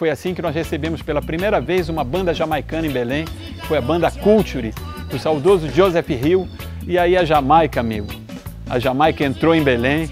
Foi assim que nós recebemos pela primeira vez uma banda jamaicana em Belém, foi a banda Culture, do saudoso Joseph Hill, e aí a Jamaica, amigo. A Jamaica entrou em Belém.